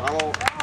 Bravo.